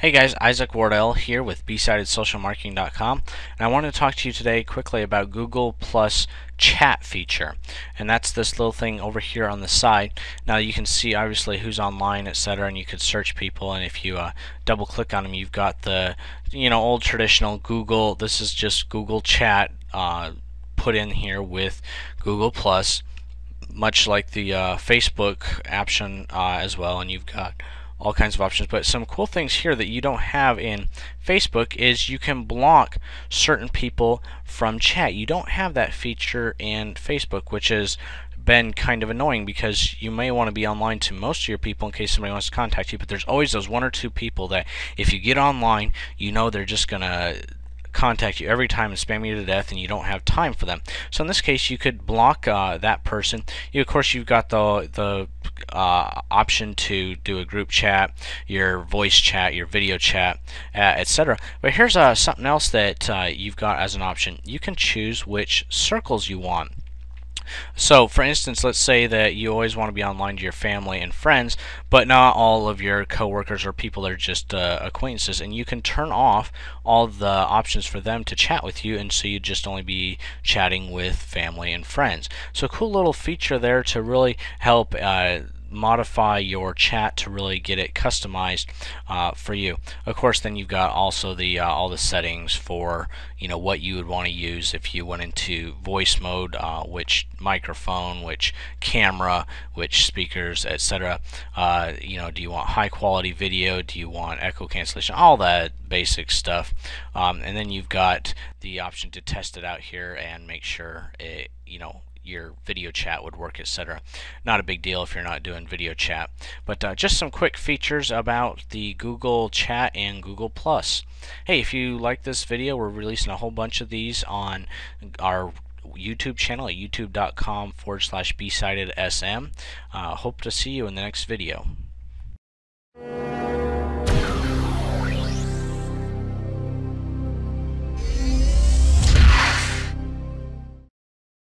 Hey guys, Isaac Wardell here with BeSightedSocialMarketing.com and I want to talk to you today quickly about Google Plus chat feature and that's this little thing over here on the side. Now you can see obviously who's online etc and you could search people and if you uh, double click on them you've got the you know old traditional Google this is just Google chat uh, put in here with Google Plus much like the uh, Facebook option uh, as well and you've got all kinds of options. But some cool things here that you don't have in Facebook is you can block certain people from chat. You don't have that feature in Facebook, which has been kind of annoying because you may want to be online to most of your people in case somebody wants to contact you, but there's always those one or two people that if you get online, you know they're just going to contact you every time and spam you to death and you don't have time for them. So in this case you could block uh, that person. You, of course you've got the the uh, option to do a group chat, your voice chat, your video chat, uh, etc. But here's uh, something else that uh, you've got as an option. You can choose which circles you want. So, for instance, let's say that you always want to be online to your family and friends, but not all of your coworkers or people that are just uh, acquaintances, and you can turn off all the options for them to chat with you, and so you just only be chatting with family and friends. So, a cool little feature there to really help. Uh, modify your chat to really get it customized uh, for you. Of course, then you've got also the uh, all the settings for you know what you would want to use if you went into voice mode, uh, which microphone, which camera, which speakers, etc. Uh, you know, do you want high quality video? Do you want echo cancellation? All that basic stuff. Um, and then you've got the option to test it out here and make sure it you know your video chat would work, etc. Not a big deal if you're not doing video chat. But uh, just some quick features about the Google Chat and Google Plus. Hey, if you like this video, we're releasing a whole bunch of these on our YouTube channel at youtube.com forward slash besightedsm. Uh, hope to see you in the next video.